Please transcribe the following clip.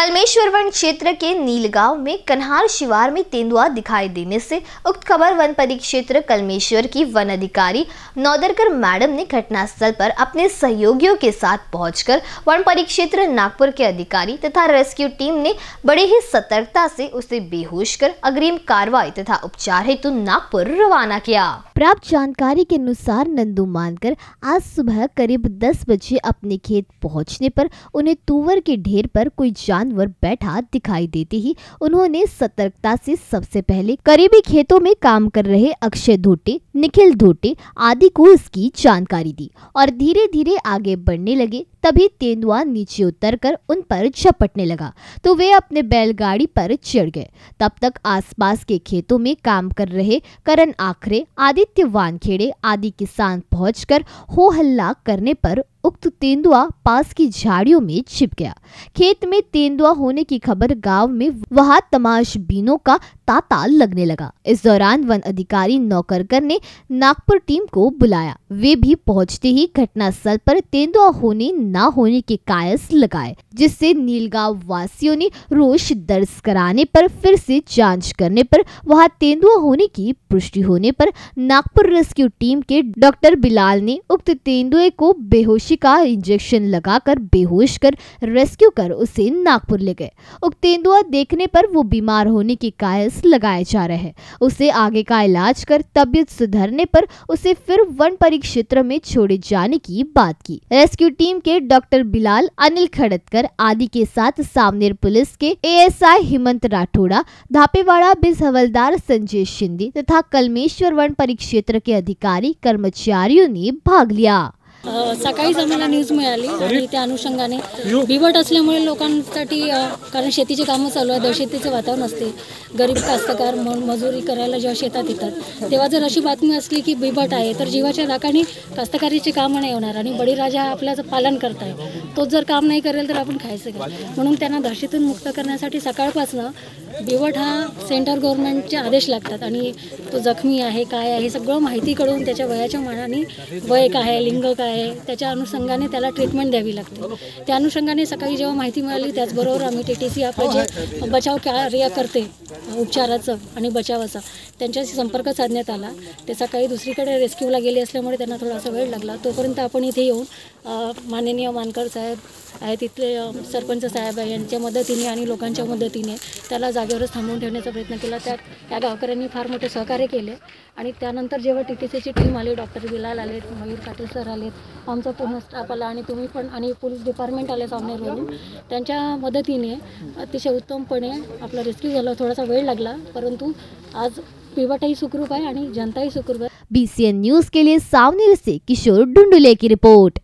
Kalmeshwar one क्षेत्र के नीलगांव में कन्हार शिवार में तेंदुआ दिखाई देने से उक्त खबर वन परिक्षेत्र कलमेश्वर की वन अधिकारी नौदरकर मैडम ने घटनास्थल पर अपने सहयोगियों के साथ पहुंचकर वन परिक्षेत्र नागपुर के अधिकारी तथा रेस्क्यू टीम ने बड़े ही सतर्कता से उसे बेहोश कर अग्रिम कार्रवाई तथा उपचार हेतु नागपुर रवाना किया। प्राप्त जानकारी के अनुसार नंदू मानकर आज सुबह करीब 10 बजे अपने खेत पहुँचने पर उन्हें तुवर के ढेर पर कोई जानवर बैठा दिखाई देते ही उन्होंने सतर्कता से सबसे पहले करीबी खेतों में काम कर रहे अक्षय धोटे, निखिल धोटे आदि को इसकी जानकारी दी और धीरे धीरे आगे बढ़ने लगे। तभी तेंदुआ नीचे उतरकर उन पर झपटने लगा तो वे अपने बैलगाड़ी पर चढ़ गए। तब तक आसपास के खेतों में काम कर रहे करण आखरे, आदित्य वानखेड़े आदि किसान पहुंचकर हो हल्ला करने पर उक्त तेंदुआ पास की झाड़ियों में छिप गया। खेत में तेंदुआ होने की खबर गाँव में वहाँ तमाशबीनों का तांता लगने लगा। इस दौरान वन अधिकारी नौकरकर ने नागपुर टीम को बुलाया। वे भी पहुँचते ही घटनास्थल पर तेंदुआ होने न होने के कायस लगाए, जिससे नीलगांव वासियों ने रोष दर्ज कराने पर फिर से जाँच करने पर वहाँ तेंदुआ होने की पुष्टि होने पर नागपुर रेस्क्यू टीम के डॉक्टर बिलाल ने उक्त तेंदुए को बेहोशी का इंजेक्शन लगाकर बेहोश कर रेस्क्यू कर उसे नागपुर ले गए। उक्त तेंदुआ देखने पर वो बीमार होने के कायस लगाए जा रहे हैं। उसे आगे का इलाज कर तबियत सुधरने पर उसे फिर वन परिक्षेत्र में छोड़े जाने की बात की। रेस्क्यू टीम के डॉक्टर बिलाल, अनिल खड़तकर आदि के साथ सामनेर पुलिस के एएसआई हिमंत राठौड़ा, धापेवाड़ा बिज हवलदार संजय शिंदे तथा कलमेश्वर वन परिक्षेत्र के अधिकारी कर्मचारियों ने भाग लिया। सकाळीच आम्हाला न्यूज मिळाली आणि त्या अनुषंगाने बिबट असल्यामुळे लोकांसाठी कारण शेतीची कामं चालू आहे दहशतीचे वातावरण असते. गरीब कास्तकार मजुरी करायला जेव्हा शेतात येतात तेव्हा जर अशी बातमी असली की बिबट आहे तर जीवाच्या राखाने कास्तकारीची कामं नाही होणार आणि बळीराजा आपल्याचं पालन करत आहे तोच जर काम नाही करेल तर आपण खायचं काय? म्हणून त्यांना दहशतीतून मुक्त करण्यासाठी सकाळपासनं बिवट हा सेंटर गव्हर्नमेंटचे आदेश लागतात आणि तो जखमी आहे काय आहे सगळं माहिती कळून त्याच्या वयाच्या मानाने वय काय आहे लिंग काय आहे त्याच्या अनुषंगाने त्याला ट्रीटमेंट द्यावी लागते. त्या अनुषंगाने सकाळी जेव्हा माहिती मिळाली त्याचबरोबर आम्ही टी टी सी आपलं जे बचाव कार्य करते उपचाराचं आणि बचावाचं. त्यांच्याशी संपर्क साधण्यात आला. ते सकाळी दुसरीकडे रेस्क्यूला गेले असल्यामुळे त्यांना थोडासा वेळ लागला. तोपर्यंत आपण इथे येऊन माननीय मानकर साहेब आहे तिथले सरपंच साहेब आहे यांच्या मदतीने आणि लोकांच्या मदतीने त्याला जागेवरच थांबवून ठेवण्याचा प्रयत्न केला. त्यात या गावकऱ्यांनी फार मोठे सहकार्य केले. आणि त्यानंतर जेव्हा टी टी सीची टीम आली डॉक्टर बिलाल आलेत मयूर पाटील सर आलेत आमचा पूर्ण स्टाफ आला आणि तुम्ही पण आणि पोलीस डिपार्टमेंट आले सामनेवरून त्यांच्या मदतीने अतिशय उत्तमपणे आपला रेस्क्यू झाला. थोडासा वेळ लागला परंतु आज पिवटही सुखरूप आहे आणि जनताही सुखरूप आहे. बीसीएन न्यूज के लिए सावनेर से किशोर डुंडुले की रिपोर्ट